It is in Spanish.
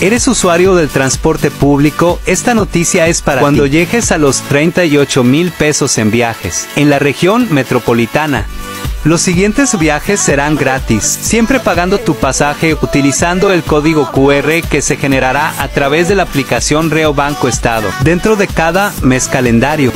¿Eres usuario del transporte público? Esta noticia es para cuando llegues a los 38 mil pesos en viajes. En la región metropolitana, los siguientes viajes serán gratis, siempre pagando tu pasaje utilizando el código QR que se generará a través de la aplicación Reo Banco Estado dentro de cada mes calendario.